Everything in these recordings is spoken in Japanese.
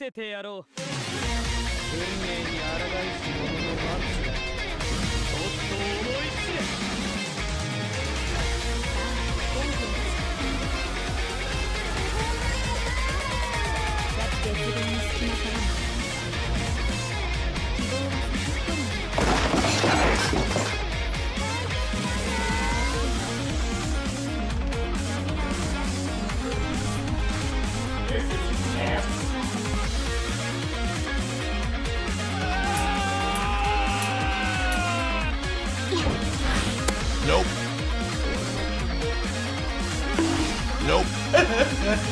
せてやろう。運命に抗いし者の罰だ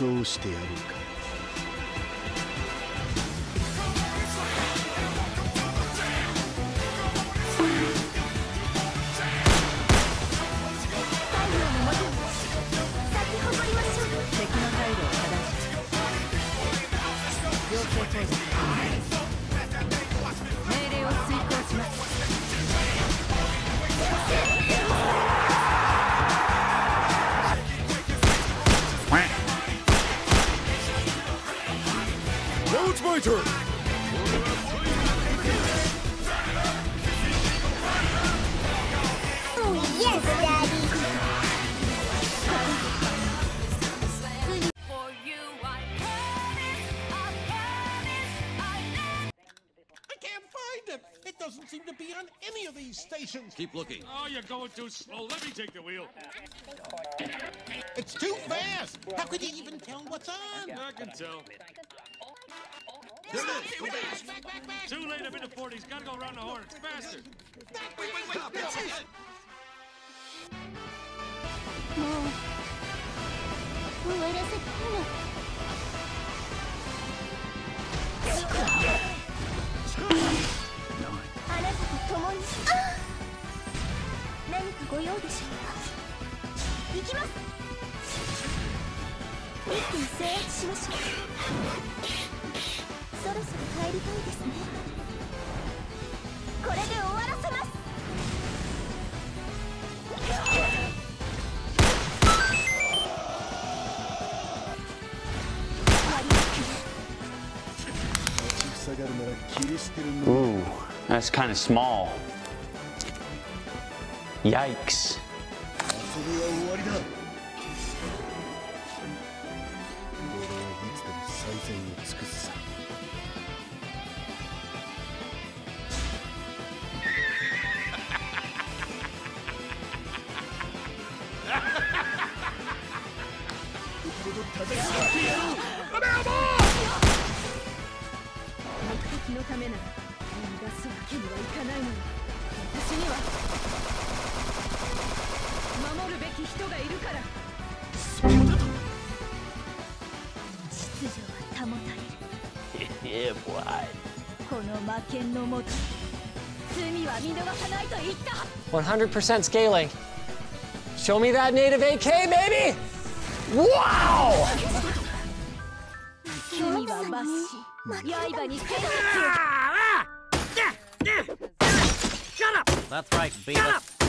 あどうしてやるか。敵の態度を正し要請行動 Now oh, it's! Yes, Daddy. I can't find it. It doesn't seem to be on any of these stations. Keep looking. Oh, you're going too slow. Let me take the wheel. It's too fast. How could you even tell what's on? I can tell. There it is. Go back. Back, back, back. Too late. I'm in the 40s. Gotta go around the horn. It's faster. Stop. That's it. もう終わらせたいのあなたと共に何かご用でしょうか行きます一気に制圧しましょうりたいですねこれで終わらせます Ooh, that's kind of small. Yikes. 目的のためなら逃がすわけにはいかないのに私には守るべき人がいるから。秩序は保たれる. この魔剣のもと罪は見逃さないと言った。100% scaling. Show me that native AK baby Wow! Shut up! That's right, Beavis.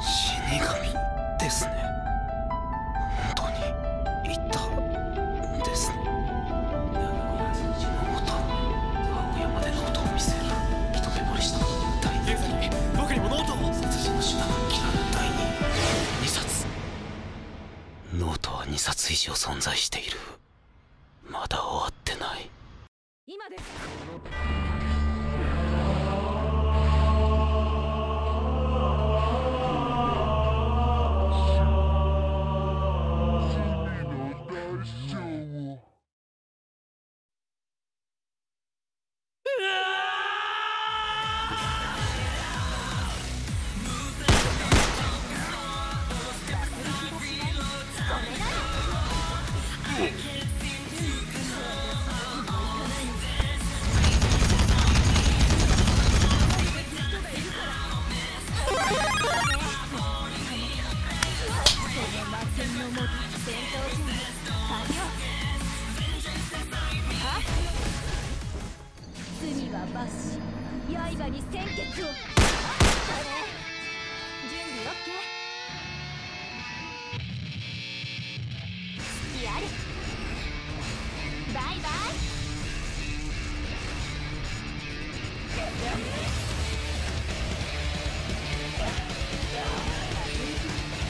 死神ですね。本当にいたんですね。ノート青山でノートを見せる。一目惚れした第2僕にもノートを殺人の手段を切らぬ第2 2冊。ノートは2冊以上存在している。まだ終わってない。今です 準備 OK やるバイバイ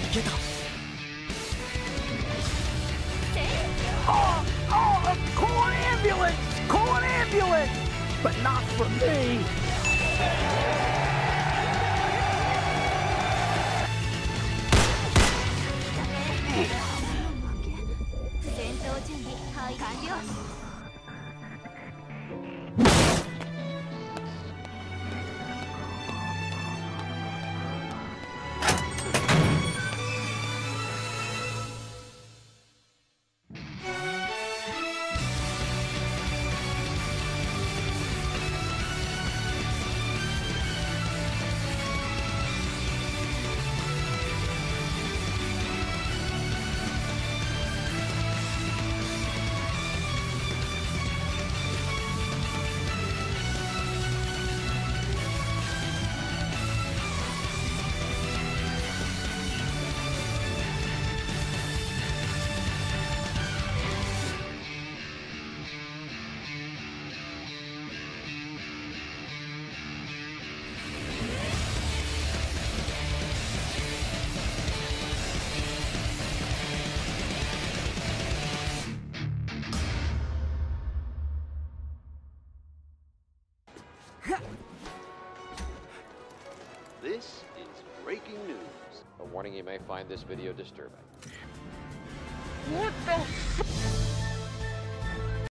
いけた 戦 Warning you may find this video disturbing. What the